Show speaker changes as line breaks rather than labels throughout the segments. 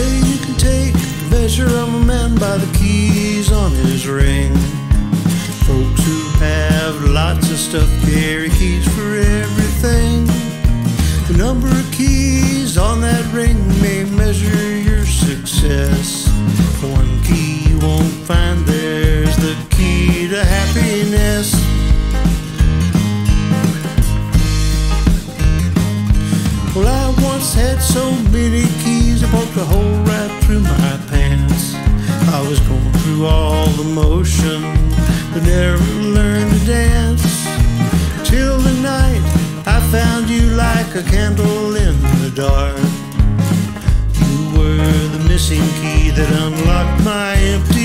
say you can take the measure of a man by the keys on his ring. Folks who have lots of stuff carry keys for everything. The number of keys on that ring may measure your success. One key you won't find there's the key to happiness. Well, I once had so many keys poked a hole right through my pants. I was going through all the motion, but never learned to dance. Till the night I found you like a candle in the dark. You were the missing key that unlocked my empty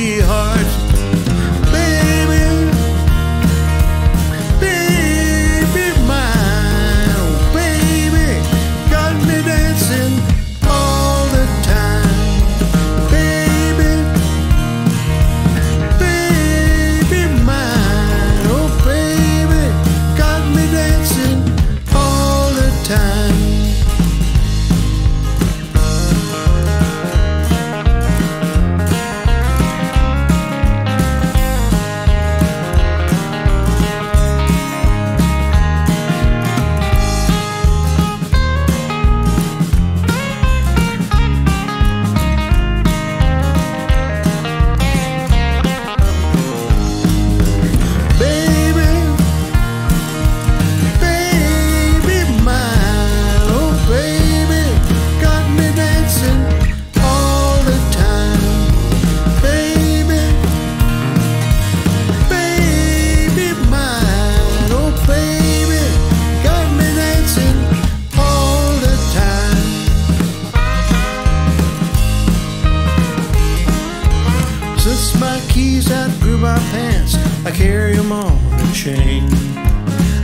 shoes that grew my pants. I carry them on a chain.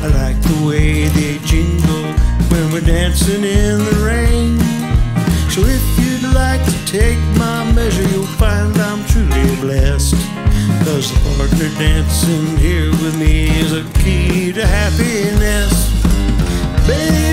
I like the way they jingle when we're dancing in the rain. So if you'd like to take my measure, you'll find I'm truly blessed. Cause the partner dancing here with me is a key to happiness. Baby,